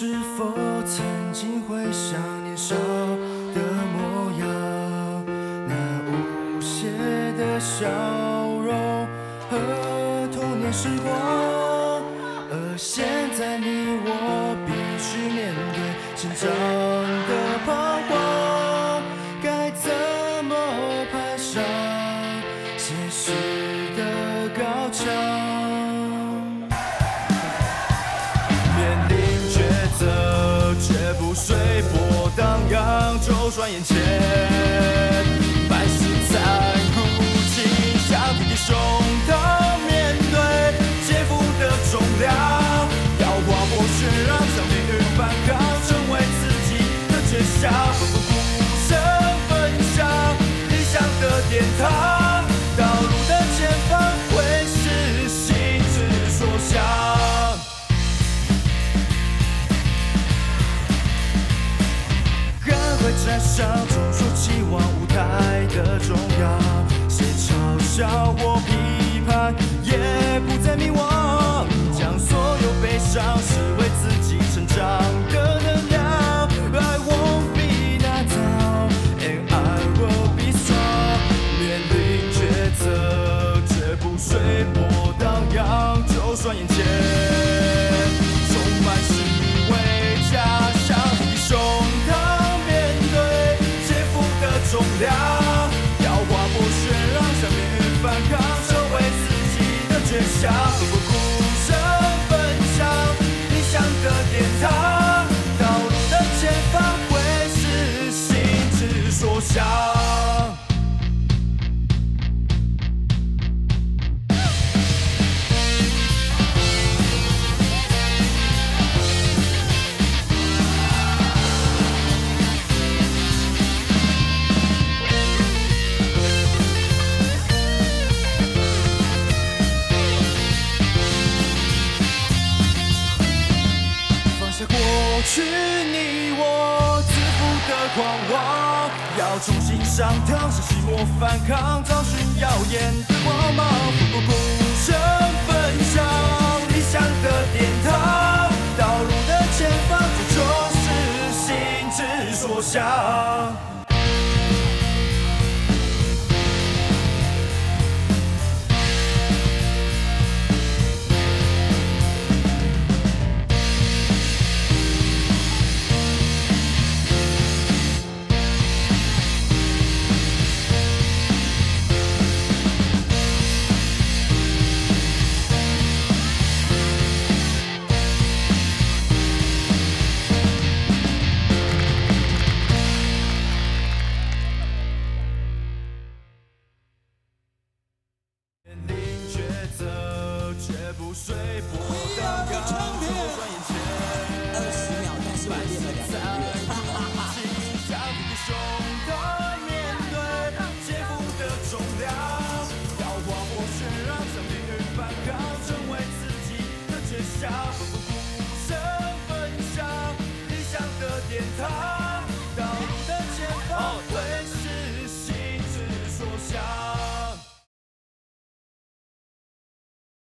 是否曾经回想年少的模样？那无邪的笑容和童年时光，而现在你我必须面对成长的彷徨，该怎么攀上现实的高墙？眼前，百事残酷，倾向挺起胸膛面对肩负的重量，要划破悬让，向命运反抗，成为自己的绝响，奋不顾身奔向理想的殿堂，上，重塑期望舞台的中想是你我自负的狂妄，要重新上膛，向寂寞反抗，找寻耀眼的光芒，我不顾身奔向理想的殿堂，道路的前方，这就是心之所向。却不随波荡漾，就转眼间。二十秒，但是我练了两个月。想挺起胸膛面对肩负的重量，要划破悬让，向命运反抗，成为自己的倔强。